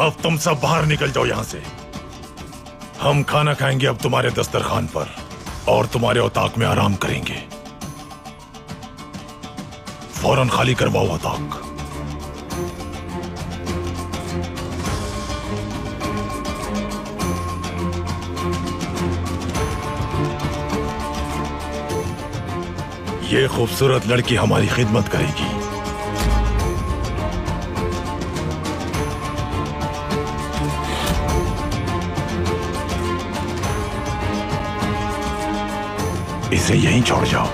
अब तुम सब बाहर निकल जाओ यहाँ से। हम खाना खाएँगे अब तुम्हारे दस्तरखान पर, और तुम्हारे औताक में आराम करेंगे। फ़ौरन खाली करवाओ औताक ये खूबसूरत लड़की हमारी खिदमत करेगी। इसे यहीं छोड़ जाओ।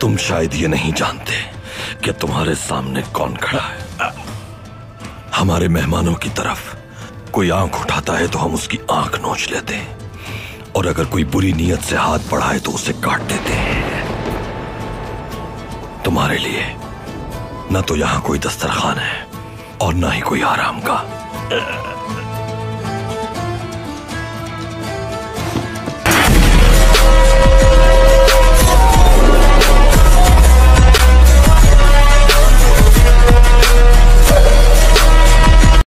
तुम शायद ये नहीं जानते। कि तुम्हारे सामने कौन खड़ा है? हमारे मेहमानों की तरफ़ कोई आँख उठाता है तो हम उसकी आँख नोच लेते हैं। और अगर कोई बुरी नीयत से हाथ बढ़ाए तो उसे काट देते हैं। तुम्हारे लिए न तो यहाँ कोई दस्तरखान है और ना ही कोई आराम का।